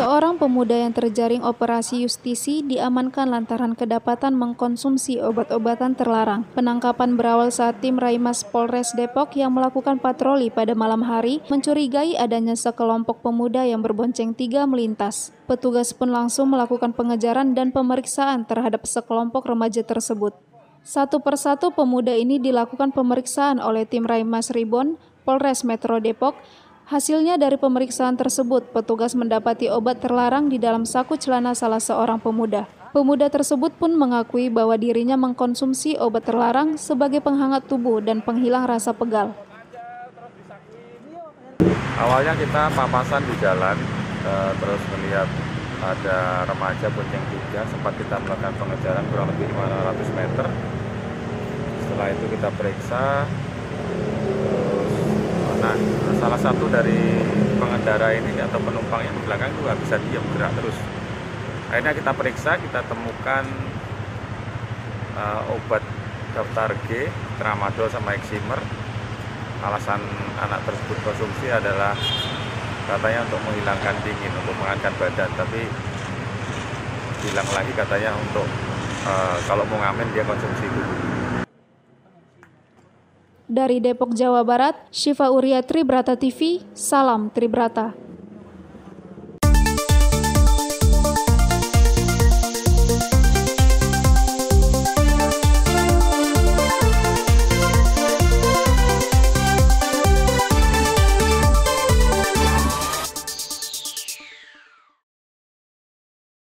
Seorang pemuda yang terjaring operasi justisi diamankan lantaran kedapatan mengkonsumsi obat-obatan terlarang. Penangkapan berawal saat tim Raimas Polres Depok yang melakukan patroli pada malam hari mencurigai adanya sekelompok pemuda yang berbonceng tiga melintas. Petugas pun langsung melakukan pengejaran dan pemeriksaan terhadap sekelompok remaja tersebut. Satu persatu pemuda ini dilakukan pemeriksaan oleh tim Raimas Ribon, Polres Metro Depok, Hasilnya dari pemeriksaan tersebut, petugas mendapati obat terlarang di dalam saku celana salah seorang pemuda. Pemuda tersebut pun mengakui bahwa dirinya mengkonsumsi obat terlarang sebagai penghangat tubuh dan penghilang rasa pegal. Awalnya kita papasan di jalan, eh, terus melihat ada remaja bonceng tiga, sempat kita melakukan pengejaran kurang lebih 500 meter. Setelah itu kita periksa, salah satu dari pengendara ini atau penumpang yang di belakang juga bisa diam gerak terus. Akhirnya kita periksa, kita temukan uh, obat daftar G, tramadol sama eksimer. Alasan anak tersebut konsumsi adalah katanya untuk menghilangkan dingin, untuk mengangkat badan, tapi bilang lagi katanya untuk uh, kalau mau ngamen dia konsumsi dulu. Dari Depok, Jawa Barat, Syifa Uria Tribrata TV, Salam Tribrata.